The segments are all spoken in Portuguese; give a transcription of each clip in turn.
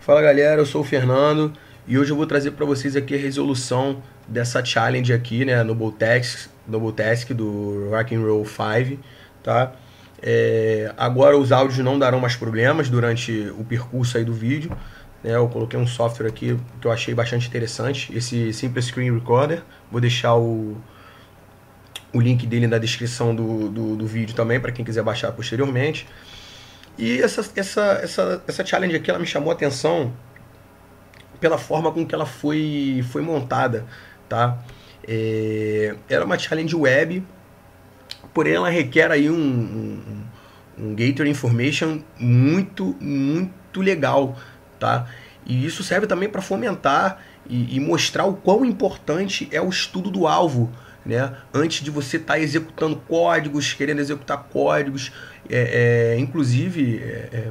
Fala galera, eu sou o Fernando e hoje eu vou trazer para vocês aqui a resolução dessa challenge aqui, né, no Double Task do Rock and Roll 5, tá? É, agora os áudios não darão mais problemas durante o percurso aí do vídeo, né? Eu coloquei um software aqui que eu achei bastante interessante, esse Simple Screen Recorder. Vou deixar o, o link dele na descrição do, do, do vídeo também para quem quiser baixar posteriormente. E essa, essa, essa, essa challenge aqui ela me chamou a atenção pela forma com que ela foi, foi montada, tá? É, era uma challenge web, porém ela requer aí um, um, um Gator Information muito, muito legal, tá? E isso serve também para fomentar e, e, mostrar o quão importante é o estudo do alvo, né? Antes de você estar tá executando códigos, querendo executar códigos, é, é inclusive é, é,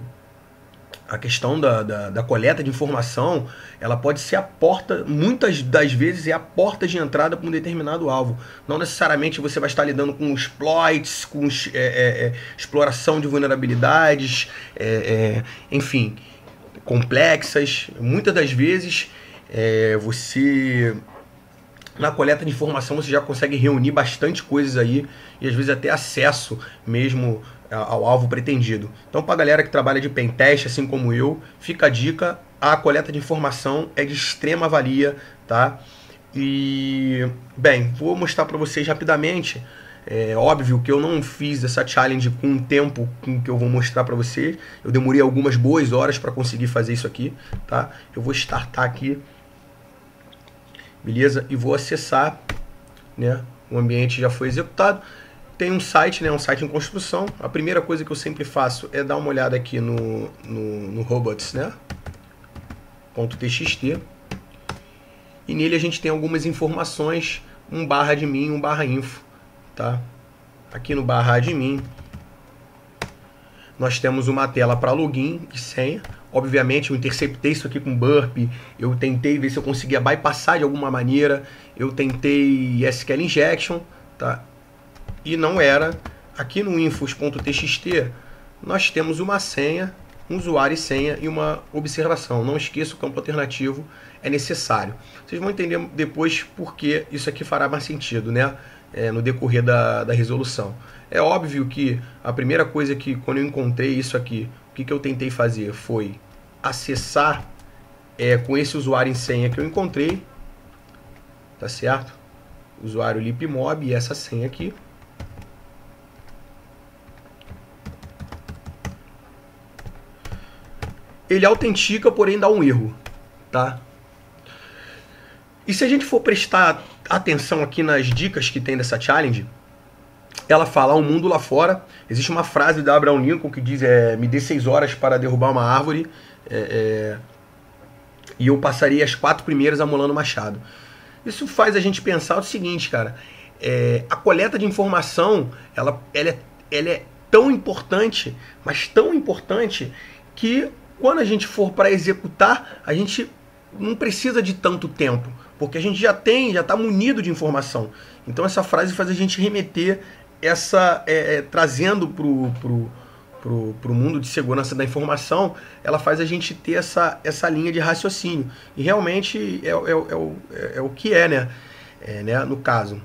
a questão da, da, da, coleta de informação, ela pode ser a porta, muitas das vezes é a porta de entrada para um determinado alvo. Não necessariamente você vai estar lidando com exploits, com é, é, é, exploração de vulnerabilidades, enfim, complexas. Muitas das vezes você na coleta de informação você já consegue reunir bastante coisas aí e às vezes até acesso mesmo ao alvo pretendido. Então, para a galera que trabalha de pentest, assim como eu, fica a dica: a coleta de informação é de extrema valia, tá? E, bem, vou mostrar para vocês rapidamente. É óbvio que eu não fiz essa challenge com o tempo com que eu vou mostrar para vocês. Eu demorei algumas boas horas para conseguir fazer isso aqui, tá? Eu vou startar aqui beleza? E vou acessar, né? O ambiente já foi executado. Tem um site, né? Um site em construção. A primeira coisa que eu sempre faço é dar uma olhada aqui no, no, no robots, né? .txt. E nele a gente tem algumas informações, um barra de um barra info, tá? Aqui no barra de nós temos uma tela para login e senha. Obviamente eu interceptei isso aqui com burp, eu tentei ver se eu conseguia bypassar de alguma maneira, eu tentei SQL injection, tá? E não era. Aqui no infos.txt nós temos uma senha, um usuário e senha e uma observação. Não esqueça o campo alternativo é necessário. Vocês vão entender depois porque isso aqui fará mais sentido, né? É, no decorrer da, da resolução. É óbvio que a primeira coisa que, quando eu encontrei isso aqui, que, que eu tentei fazer foi acessar é, com esse usuário em senha que eu encontrei, tá certo? Usuário lipmob e essa senha aqui. Ele autentica, porém dá um erro, tá? E se a gente for prestar atenção aqui nas dicas que tem dessa challenge, ela fala o mundo lá fora. Existe uma frase da Abraham Lincoln que diz: é, Me dê seis horas para derrubar uma árvore é, é, e eu passaria as quatro primeiras amolando machado. Isso faz a gente pensar o seguinte, cara: a coleta de informação ela, ela, é, ela é tão importante, mas tão importante que quando a gente for para executar, a gente não precisa de tanto tempo, porque a gente já tem, já está munido de informação. Então essa frase faz a gente remeter essa é, é, trazendo pro, pro, pro, pro mundo de segurança da informação, ela faz a gente ter essa, essa linha de raciocínio. E realmente é, é, é, o, é, é o que é, né? É, né? No caso.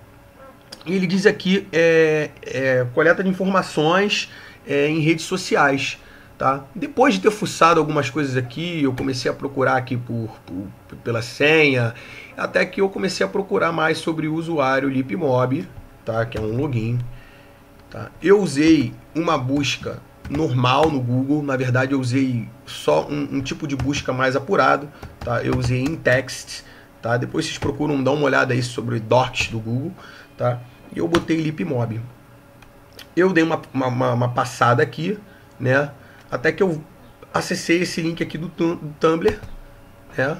E ele diz aqui é, é, coleta de informações é, em redes sociais. Tá? Depois de ter fuçado algumas coisas aqui, eu comecei a procurar aqui por, por, pela senha, até que eu comecei a procurar mais sobre o usuário Lipmob, tá? que é um login. Tá? Eu usei uma busca normal no Google, na verdade eu usei só um, um tipo de busca mais apurado, tá? eu usei em text, tá? depois vocês procuram dar uma olhada aí sobre docs do Google, tá? e eu botei Lipmob. Eu dei uma, uma, uma passada aqui, né? até que eu acessei esse link aqui do, do Tumblr, né?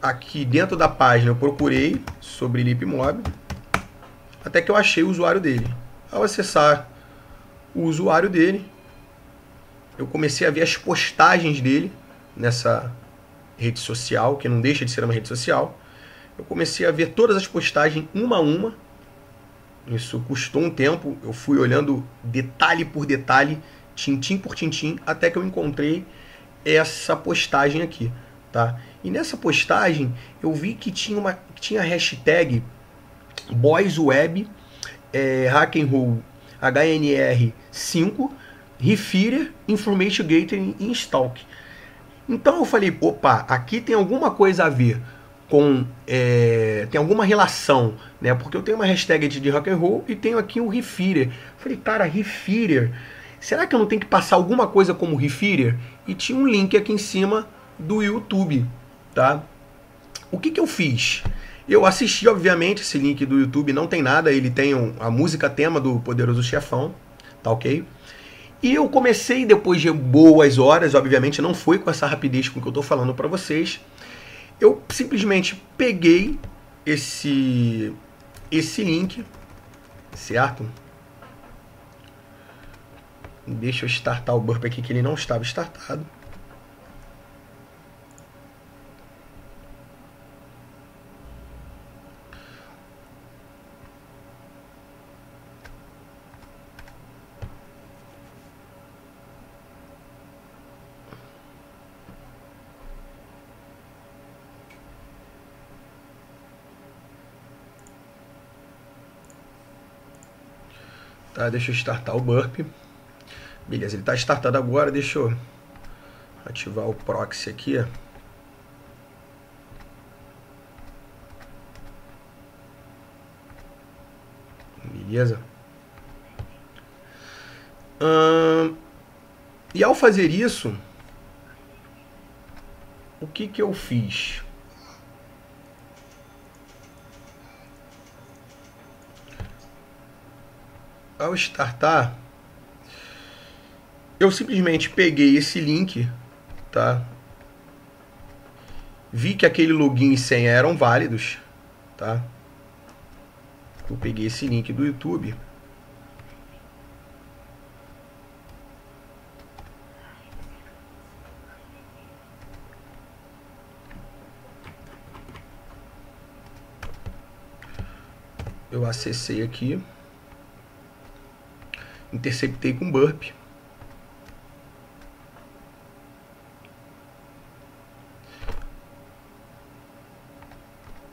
aqui dentro da página eu procurei sobre Lipmob, até que eu achei o usuário dele. Ao acessar o usuário dele, eu comecei a ver as postagens dele nessa rede social, que não deixa de ser uma rede social. Eu comecei a ver todas as postagens uma a uma. Isso custou um tempo, eu fui olhando detalhe por detalhe tintim por tintim, até que eu encontrei essa postagem aqui, tá? E nessa postagem eu vi que tinha uma tinha hashtag BoysWeb é, Hack and Roll HNR5 Refirer Information Gateway e Stalk. Então eu falei, opa, aqui tem alguma coisa a ver com é, tem alguma relação, né? Porque eu tenho uma hashtag de rock and roll e tenho aqui o Refirer. Falei, cara, Refirer. Será que eu não tenho que passar alguma coisa como Refirer? E tinha um link aqui em cima do YouTube, tá? O que que eu fiz? Eu assisti, obviamente, esse link do YouTube não tem nada, ele tem um, a música tema do Poderoso Chefão, tá ok? E eu comecei depois de boas horas, obviamente não foi com essa rapidez com que eu tô falando para vocês, eu simplesmente peguei esse esse link, certo? Deixa eu startar o burp aqui que ele não estava startado. Tá, deixa eu startar o burp. Beleza, ele está startado agora. Deixa eu ativar o proxy aqui. Beleza. Hum, e ao fazer isso, o que que eu fiz? Ao startar, eu simplesmente peguei esse link, tá? Vi que aquele login e senha eram válidos, tá? Eu peguei esse link do YouTube. Eu acessei aqui interceptei com burp.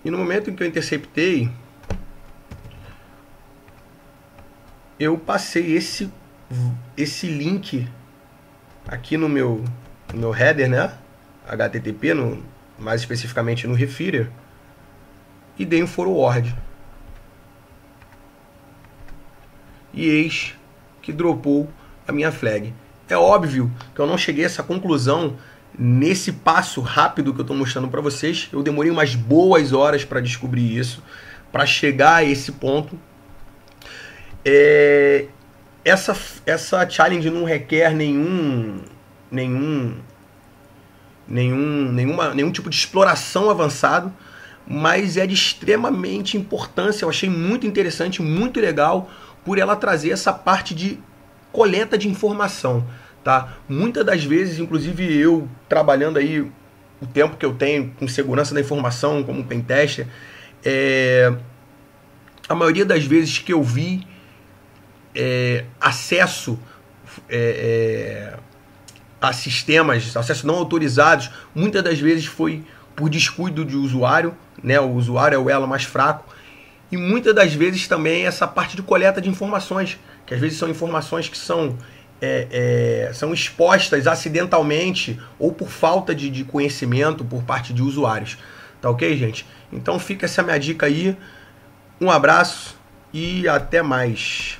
E no momento em que eu interceptei, eu passei esse esse link aqui no meu no meu header, né? HTTP, no, mais especificamente no referer, e dei um forward. E eis que dropou a minha flag. É óbvio que eu não cheguei a essa conclusão nesse passo rápido que eu estou mostrando para vocês. Eu demorei umas boas horas para descobrir isso, para chegar a esse ponto. É, essa, essa challenge não requer nenhum nenhum nenhum nenhuma, nenhum tipo de exploração avançado, mas é de extremamente importância. Eu achei muito interessante, muito legal por ela trazer essa parte de coleta de informação, tá? Muitas das vezes, inclusive eu trabalhando aí o tempo que eu tenho com segurança da informação como pentester, é, a maioria das vezes que eu vi é, acesso é, é a sistemas, acesso não autorizados, muitas das vezes foi por descuido de usuário, né? O usuário é o elo mais fraco e muitas das vezes também essa parte de coleta de informações, que às vezes são informações que são, é, é, são expostas acidentalmente ou por falta de, de conhecimento por parte de usuários. Tá ok, gente? Então fica essa minha dica aí. Um abraço e até mais.